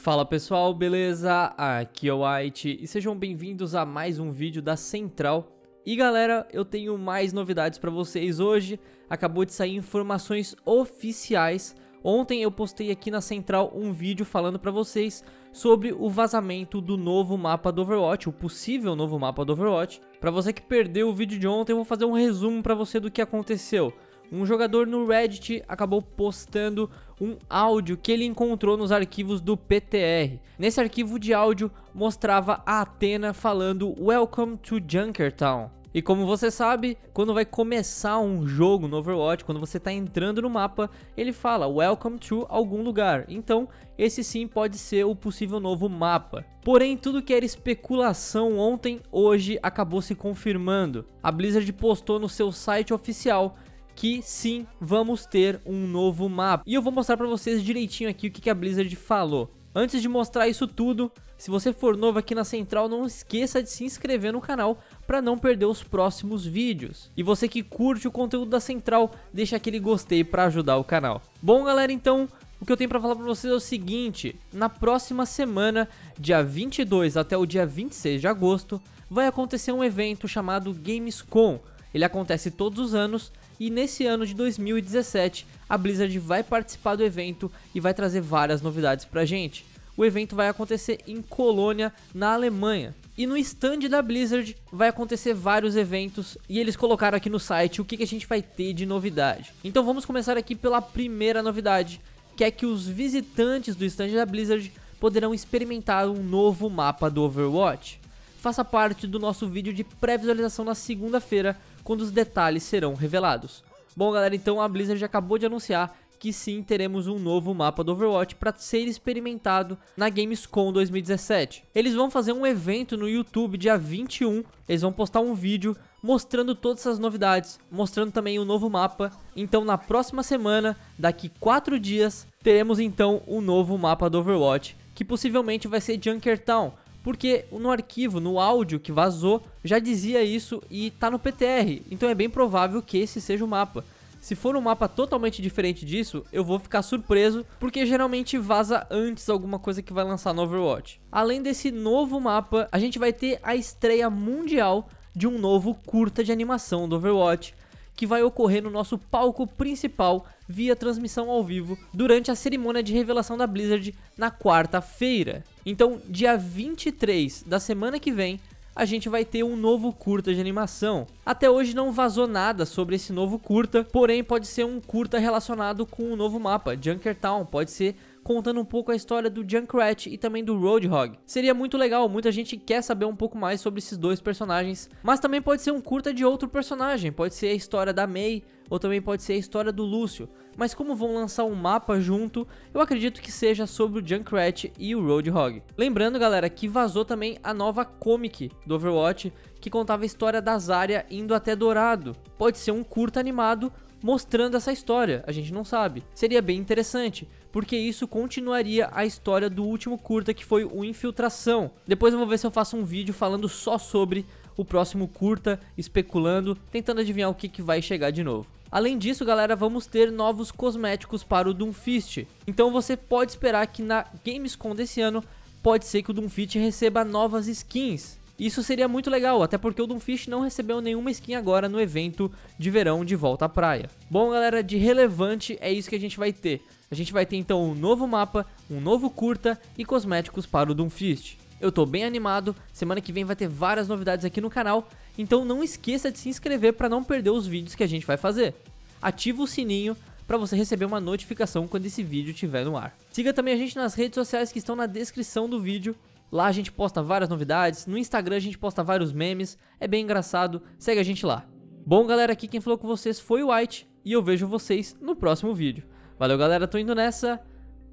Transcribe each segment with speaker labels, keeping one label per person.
Speaker 1: Fala pessoal, beleza? Aqui é o White e sejam bem-vindos a mais um vídeo da Central. E galera, eu tenho mais novidades para vocês hoje. Acabou de sair informações oficiais. Ontem eu postei aqui na Central um vídeo falando para vocês sobre o vazamento do novo mapa do Overwatch, o possível novo mapa do Overwatch. Para você que perdeu o vídeo de ontem, eu vou fazer um resumo para você do que aconteceu um jogador no Reddit acabou postando um áudio que ele encontrou nos arquivos do PTR. Nesse arquivo de áudio mostrava a Athena falando Welcome to Junkertown. E como você sabe, quando vai começar um jogo no Overwatch, quando você está entrando no mapa, ele fala Welcome to algum lugar. Então, esse sim pode ser o possível novo mapa. Porém, tudo que era especulação ontem, hoje acabou se confirmando. A Blizzard postou no seu site oficial que sim, vamos ter um novo mapa. E eu vou mostrar pra vocês direitinho aqui o que, a Blizzard falou. Antes de mostrar isso tudo, se você for novo aqui na Central, não esqueça de se inscrever no canal para não perder os próximos vídeos. E você que curte o conteúdo da Central, deixa aquele gostei para ajudar o canal. Bom, galera, então, o que eu tenho para falar para vocês é o seguinte: na próxima semana, dia 22 até o dia 26 de agosto, vai acontecer um evento chamado Gamescom. Ele acontece todos os anos e nesse ano de 2017, a Blizzard vai participar do evento e vai trazer várias novidades pra gente. O evento vai acontecer em Colônia, na Alemanha. E no stand da Blizzard vai acontecer vários eventos e eles colocaram aqui no site o que, a gente vai ter de novidade. Então vamos começar aqui pela primeira novidade, que é que os visitantes do stand da Blizzard poderão experimentar um novo mapa do Overwatch. Faça parte do nosso vídeo de pré-visualização na segunda-feira, quando os detalhes serão revelados. Bom galera, então a Blizzard acabou de anunciar que sim teremos um novo mapa do Overwatch para ser experimentado na Gamescom 2017. Eles vão fazer um evento no YouTube dia 21, eles vão postar um vídeo mostrando todas essas novidades, mostrando também o um novo mapa. Então na próxima semana, daqui 4 dias, teremos então o um novo mapa do Overwatch, que possivelmente vai ser Junkertown, porque no arquivo, no áudio que vazou, já dizia isso e tá no PTR, então é bem provável que esse seja o mapa. Se for um mapa totalmente diferente disso, eu vou ficar surpreso, porque geralmente vaza antes alguma coisa que vai lançar no Overwatch. Além desse novo mapa, a gente vai ter a estreia mundial de um novo curta de animação do Overwatch, que vai ocorrer no nosso palco principal via transmissão ao vivo durante a cerimônia de revelação da Blizzard na quarta-feira. Então, dia 23 da semana que vem, a gente vai ter um novo curta de animação. Até hoje não vazou nada sobre esse novo curta, porém pode ser um curta relacionado com o um novo mapa, Junkertown, pode ser contando um pouco a história do Junkrat e também do Roadhog. Seria muito legal, muita gente quer saber um pouco mais sobre esses dois personagens, mas também pode ser um curta de outro personagem, pode ser a história da Mei, ou também pode ser a história do Lúcio. Mas como vão lançar um mapa junto, eu acredito que seja sobre o Junkrat e o Roadhog. Lembrando, galera, que vazou também a nova comic do Overwatch, que contava a história da Zarya indo até Dourado. Pode ser um curta animado mostrando essa história, a gente não sabe. Seria bem interessante, porque isso continuaria a história do último curta que foi o Infiltração. Depois eu vou ver se eu faço um vídeo falando só sobre o próximo curta, especulando, tentando adivinhar o que, que vai chegar de novo. Além disso, galera, vamos ter novos cosméticos para o Doomfist. Então você pode esperar que na Gamescom desse ano, pode ser que o Doomfist receba novas skins. Isso seria muito legal, até porque o Doomfish não recebeu nenhuma skin agora no evento de verão de volta à praia. Bom, galera, de relevante é isso que a gente vai ter. A gente vai ter então um novo mapa, um novo curta e cosméticos para o Doomfist. Eu tô bem animado, semana que vem vai ter várias novidades aqui no canal, então não esqueça de se inscrever para não perder os vídeos que a gente vai fazer. Ativa o sininho para você receber uma notificação quando esse vídeo estiver no ar. Siga também a gente nas redes sociais que estão na descrição do vídeo Lá a gente posta várias novidades, no Instagram a gente posta vários memes, é bem engraçado, segue a gente lá. Bom galera, aqui quem falou com vocês foi o White e eu vejo vocês no próximo vídeo. Valeu galera, tô indo nessa,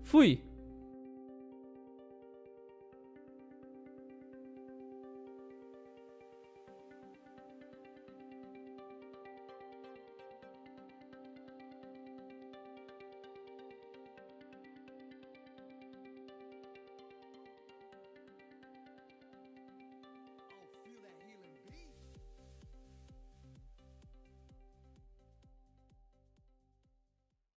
Speaker 1: fui!